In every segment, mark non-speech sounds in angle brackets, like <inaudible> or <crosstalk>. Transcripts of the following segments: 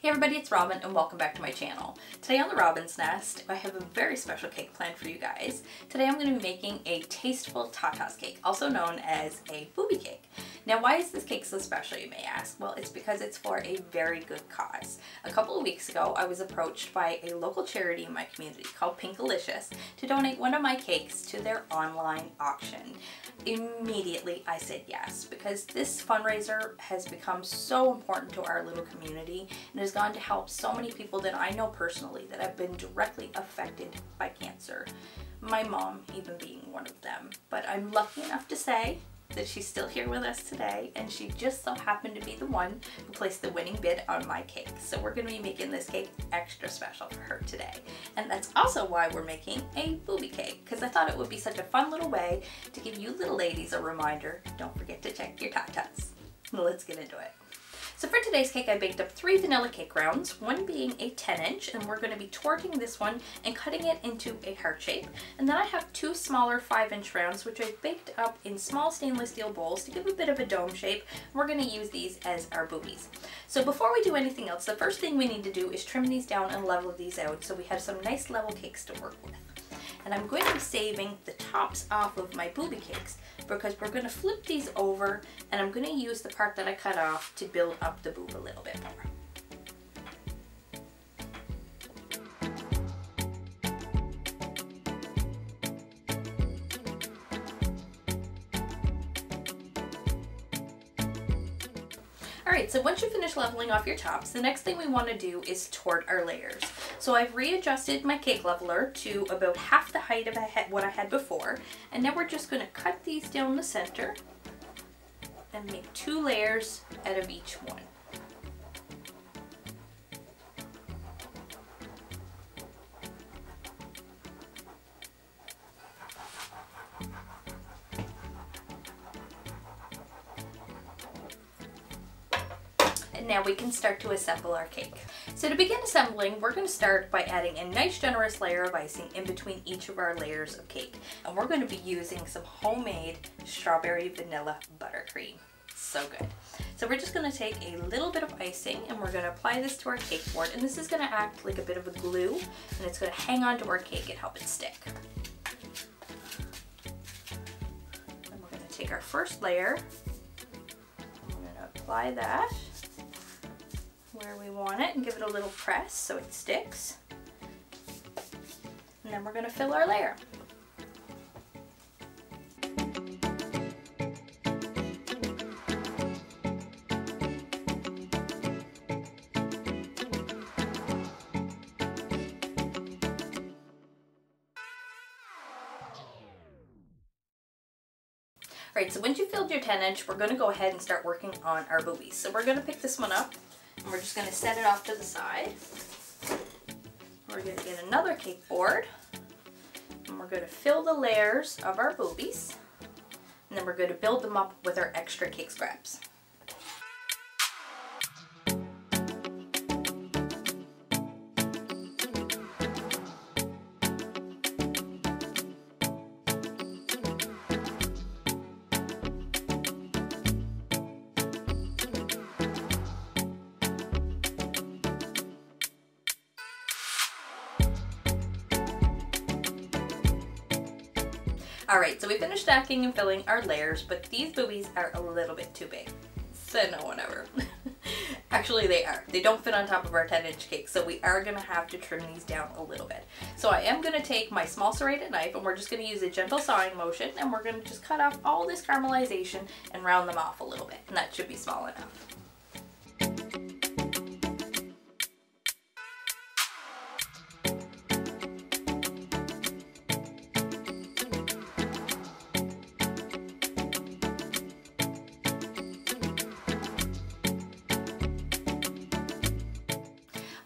Hey everybody, it's Robyn and welcome back to my channel. Today on the Robyn's Nest, I have a very special cake planned for you guys. Today I'm going to be making a tasteful tatas cake, also known as a booby cake. Now why is this cake so special you may ask? Well it's because it's for a very good cause. A couple of weeks ago I was approached by a local charity in my community called Pinkalicious to donate one of my cakes to their online auction. Immediately I said yes because this fundraiser has become so important to our little community and has gone to help so many people that I know personally that have been directly affected by cancer. My mom even being one of them. But I'm lucky enough to say that she's still here with us today and she just so happened to be the one who placed the winning bid on my cake. So we're to be making this cake extra special for her today. And that's also why we're making a booby cake because I thought it would be such a fun little way to give you little ladies a reminder, don't forget to check your tatas. Let's get into it. So for today's cake, I baked up three vanilla cake rounds, one being a 10 inch, and we're gonna be torting this one and cutting it into a heart shape. And then I have two smaller five inch rounds, which I baked up in small stainless steel bowls to give a bit of a dome shape. We're gonna use these as our boobies. So before we do anything else, the first thing we need to do is trim these down and level these out so we have some nice level cakes to work with and I'm going to be saving the tops off of my booby cakes because we're going to flip these over and I'm going to use the part that I cut off to build up the boob a little bit more. Alright, so once you finish leveling off your tops, the next thing we want to do is tort our layers. So I've readjusted my cake leveler to about half the height of what I had before, and now we're just going to cut these down the center and make two layers out of each one. Now we can start to assemble our cake. So to begin assembling, we're going to start by adding a nice generous layer of icing in between each of our layers of cake. And we're going to be using some homemade strawberry vanilla buttercream. So good. So we're just going to take a little bit of icing and we're going to apply this to our cake board. And this is going to act like a bit of a glue and it's going to hang on to our cake and help it stick. And we're going to take our first layer. I'm to apply that where we want it and give it a little press so it sticks. And then we're going to fill our layer. Alright, so once you filled your 10 inch, we're going to go ahead and start working on our boobies. So we're going to pick this one up we're just going to set it off to the side. We're going to get another cake board. And we're going to fill the layers of our boobies. And then we're going to build them up with our extra cake scraps. All right, so we finished stacking and filling our layers, but these boobies are a little bit too big. Said no one ever. <laughs> Actually, they are. They don't fit on top of our 10 inch cake, so we are gonna have to trim these down a little bit. So I am gonna take my small serrated knife and we're just gonna use a gentle sawing motion and we're gonna just cut off all this caramelization and round them off a little bit. And that should be small enough.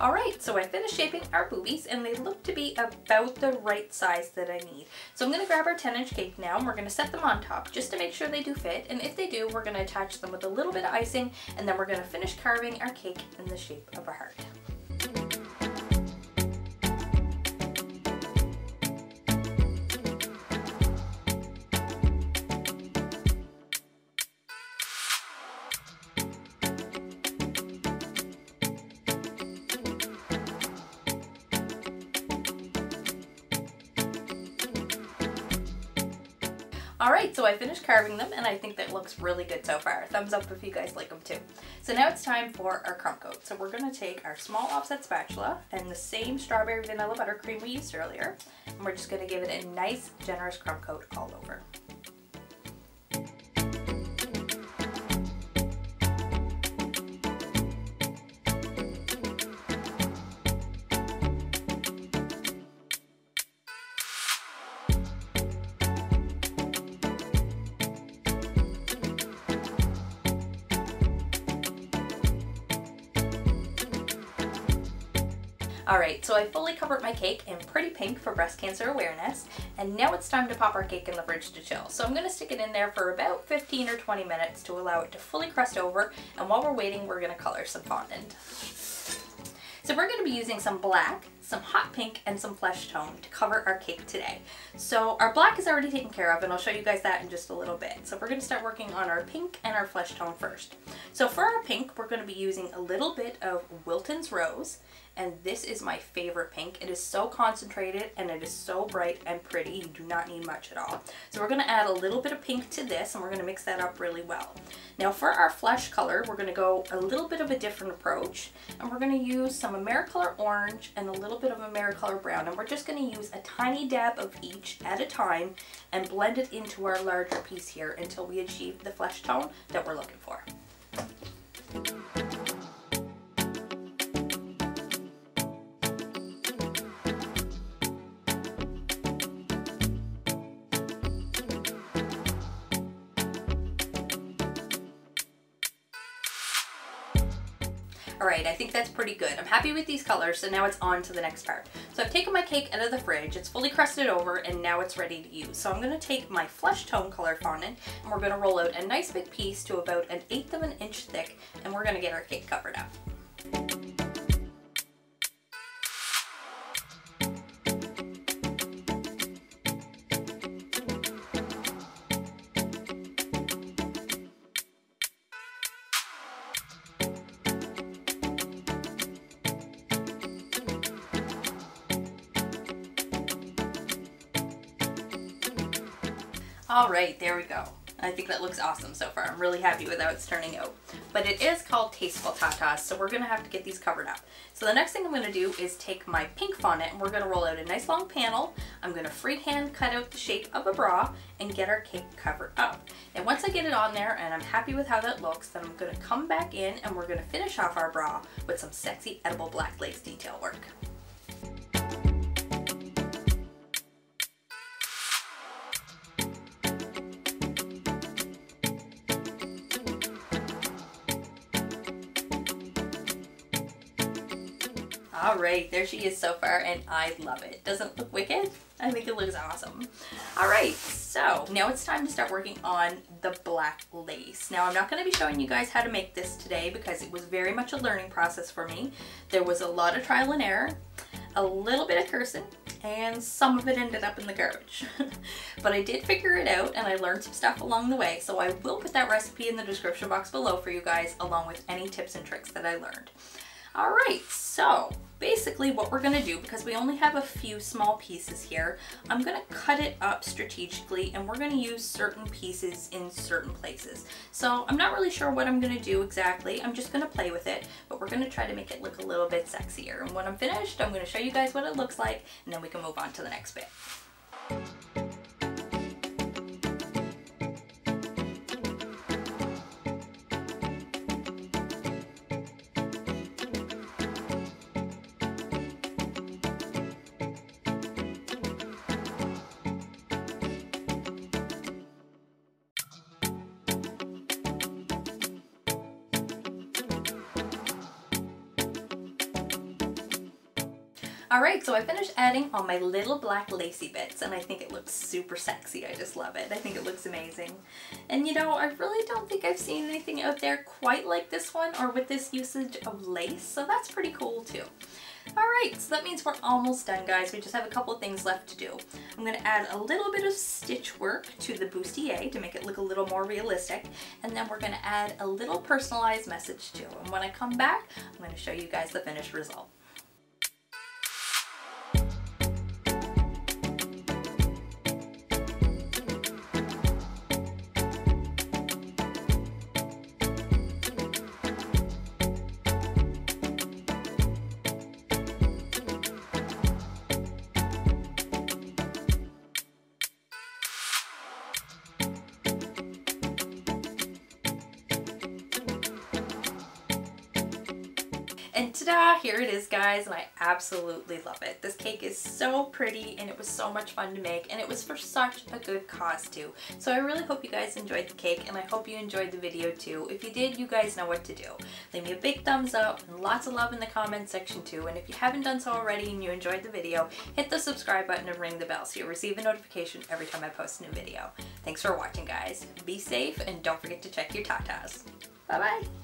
All right, so I finished shaping our boobies and they look to be about the right size that I need. So I'm gonna grab our 10 inch cake now and we're gonna set them on top just to make sure they do fit. And if they do, we're gonna attach them with a little bit of icing and then we're gonna finish carving our cake in the shape of a heart. Alright, so I finished carving them and I think that looks really good so far. Thumbs up if you guys like them too. So now it's time for our crumb coat. So we're going to take our small offset spatula and the same strawberry vanilla buttercream we used earlier. And we're just going to give it a nice generous crumb coat all over. Alright, so I fully covered my cake in Pretty Pink for breast cancer awareness, and now it's time to pop our cake in the fridge to chill. So I'm going to stick it in there for about 15 or 20 minutes to allow it to fully crust over, and while we're waiting, we're going to color some fondant. So we're going to be using some black, some hot pink, and some flesh tone to cover our cake today. So our black is already taken care of, and I'll show you guys that in just a little bit. So we're going to start working on our pink and our flesh tone first. So for our pink, we're going to be using a little bit of Wilton's Rose, and this is my favorite pink. It is so concentrated and it is so bright and pretty. You do not need much at all. So we're going to add a little bit of pink to this and we're going to mix that up really well. Now for our flesh color, we're going to go a little bit of a different approach and we're going to use some Americolor orange and a little bit of Americolor brown and we're just going to use a tiny dab of each at a time and blend it into our larger piece here until we achieve the flesh tone that we're looking for. All right, I think that's pretty good. I'm happy with these colors, so now it's on to the next part. So I've taken my cake out of the fridge, it's fully crusted over, and now it's ready to use. So I'm gonna take my flesh tone color fondant, and we're gonna roll out a nice big piece to about an eighth of an inch thick, and we're gonna get our cake covered up. All right, there we go. I think that looks awesome so far. I'm really happy with how it's turning out. But it is called Tasteful Tatas, so we're gonna have to get these covered up. So the next thing I'm gonna do is take my pink fondant and we're gonna roll out a nice long panel. I'm gonna freehand cut out the shape of a bra and get our cake covered up. And once I get it on there and I'm happy with how that looks, then I'm gonna come back in and we're gonna finish off our bra with some sexy edible black lace detail work. All right, there she is so far, and I love it. Doesn't look wicked? I think it looks awesome. All right, so now it's time to start working on the black lace. Now, I'm not gonna be showing you guys how to make this today because it was very much a learning process for me. There was a lot of trial and error, a little bit of cursing, and some of it ended up in the garbage. <laughs> but I did figure it out and I learned some stuff along the way, so I will put that recipe in the description box below for you guys along with any tips and tricks that I learned. All right, so basically what we're gonna do, because we only have a few small pieces here, I'm gonna cut it up strategically and we're gonna use certain pieces in certain places. So I'm not really sure what I'm gonna do exactly. I'm just gonna play with it, but we're gonna try to make it look a little bit sexier. And when I'm finished, I'm gonna show you guys what it looks like and then we can move on to the next bit. All right, so I finished adding all my little black lacy bits and I think it looks super sexy. I just love it. I think it looks amazing. And you know, I really don't think I've seen anything out there quite like this one or with this usage of lace, so that's pretty cool too. All right, so that means we're almost done, guys. We just have a couple things left to do. I'm gonna add a little bit of stitch work to the bustier to make it look a little more realistic, and then we're gonna add a little personalized message too. And when I come back, I'm gonna show you guys the finished result. Ta-da, here it is guys, and I absolutely love it. This cake is so pretty and it was so much fun to make and it was for such a good cause too. So I really hope you guys enjoyed the cake and I hope you enjoyed the video too. If you did, you guys know what to do. Leave me a big thumbs up and lots of love in the comment section too. And if you haven't done so already and you enjoyed the video, hit the subscribe button and ring the bell so you'll receive a notification every time I post a new video. Thanks for watching guys. Be safe and don't forget to check your tatas. Bye bye.